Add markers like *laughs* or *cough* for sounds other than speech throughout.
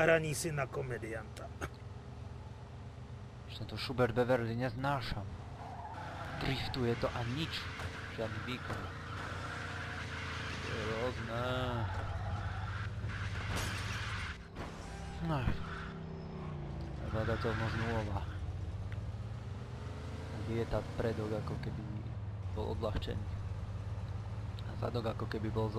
hraní si na komedianta. Už to Schubert Beverly neznášam. Driftuje to a nič. Žiadny výkon. To rôzne. No. Hľadateľnosť nulová. Je tá predok ako keby bol odľahčený. A zadok ako keby bol z.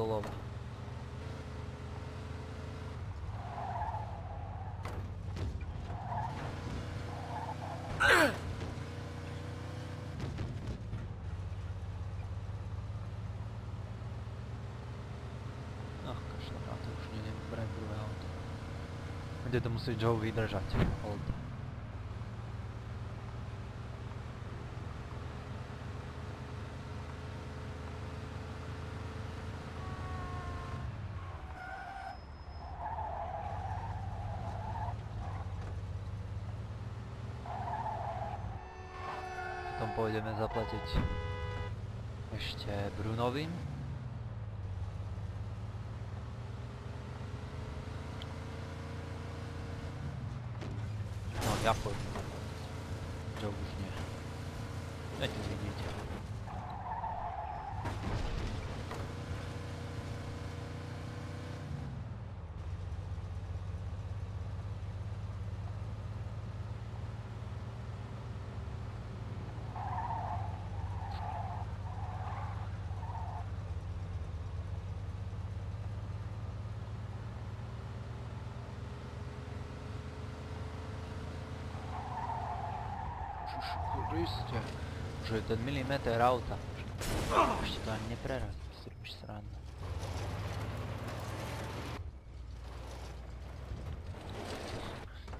Bude to musieť Joe vydržať. Hold. Potom pôjdeme zaplatiť ešte Brunovým. Я хуй. Трехушня. Дайте зайдите. Ten milimeter auta. Ešte to ani nepreraz. Si robíš srandu.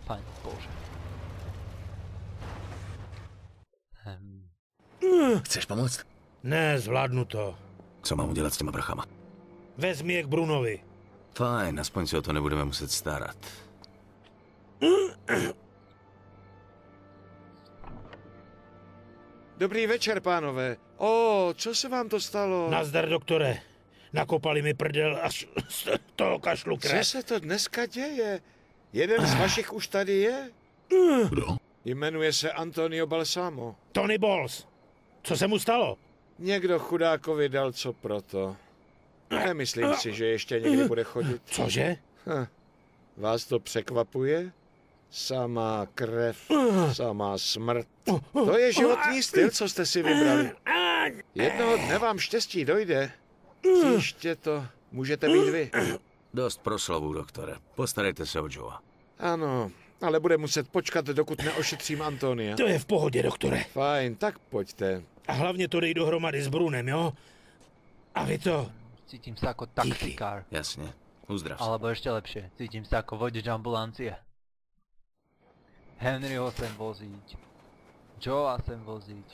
Pane Bože. Hm. Chceš pomoct? Ne, zvládnu to. Co mám udělat s těma brachama? Vezmi je k Brunovi. Fajn, aspoň se o to nebudeme muset starat. Dobrý večer, pánové. O, co se vám to stalo? Nazdar, doktore. Nakopali mi prdel až z toho kašlu Co krev. se to dneska děje? Jeden z vašich už tady je? Kdo? Jmenuje se Antonio Balsamo. Tony Balls. Co se mu stalo? Někdo chudákovi dal co proto. Nemyslím si, že ještě někdy bude chodit. Cože? Hm. Vás to překvapuje? Samá krev, *sighs* samá smrt. To je životní styl, co jste si vybrali. Jednoho dne vám štěstí dojde. Příště to můžete být vy. Dost proslovu, doktore. Postarejte se o Joea. Ano, ale bude muset počkat, dokud neošetřím Antonia. To je v pohodě, doktore. Fajn, tak pojďte. A hlavně to dej dohromady s Brunem, jo? A vy to... Cítim sa ako taxikár. Jasně. Uzdrav se. Alebo ešte lepšie, cítim sa ako vodič ambulancie. Henryho sem voziť. Joea sem voziť.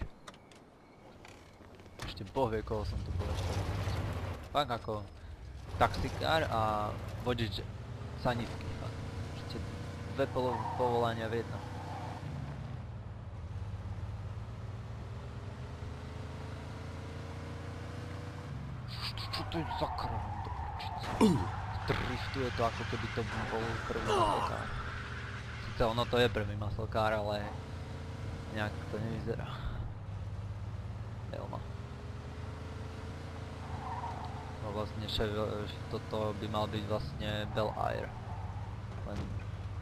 Ešte boh vie, koho som tu voziť. Fakt ako taxikár a vodič sanitky. Ešte dve polo- povolania v jednom. Čo, to je za pičice? driftuje to ako keby to bol prvý maslkár. Sice ono to je prvý maslkár, ale nejak to nevyzerá. Elma. No vlastne šéf, toto by mal byť vlastne Bel Air. Len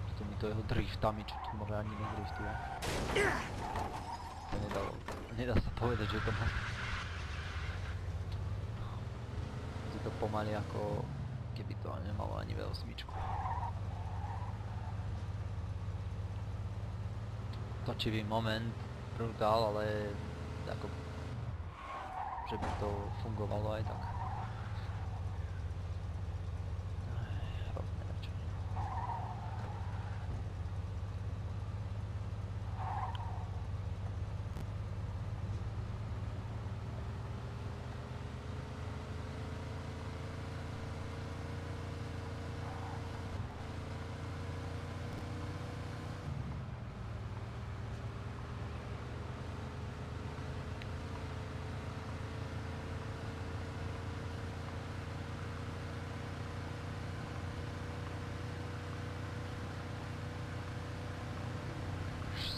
s týmito jeho driftami, čo tu možno ani nedriftuje. To nedalo, nedá sa povedať, že to má je to pomaly ako keby to nemalo ani V8. Točivý moment, brutál, ale ako že by to fungovalo aj tak.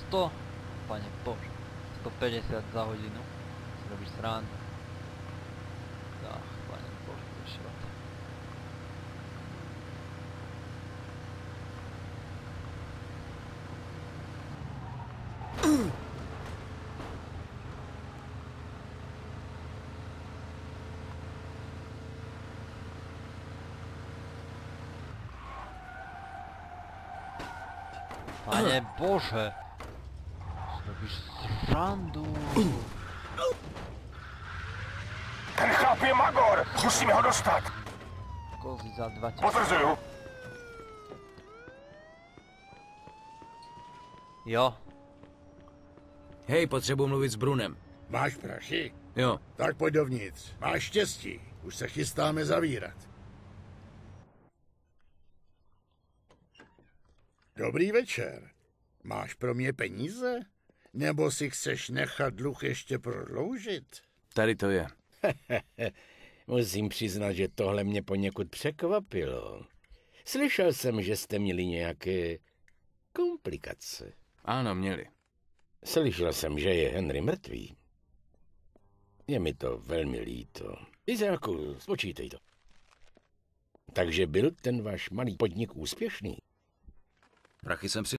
100, panie Boże, 150 za godzinę, zrobisz rano. Tak, panie Boże, to środek. Panie Boże! Srandu. Ten chlap je Magor! Musíme ho dostat! Kozy za dva tě. Potvrzuju. Jo, Hej, potřebuji mluvit s Brunem. Máš prachy? Jo, Tak pojď dovnitř. Máš štěstí. Už se chystáme zavírat. Dobrý večer. Máš pro mě peníze? Nebo si chceš nechat dluh ještě prodloužit? tady to je. *laughs* Musím přiznat, že tohle mě poněkud překvapilo. Slyšel jsem, že jste měli nějaké komplikace. Ano, měli. Slyšel jsem, že je Henry mrtvý. Je mi to velmi líto. Izáku, spočítej to. Takže byl ten váš malý podnik úspěšný? Prachy jsem si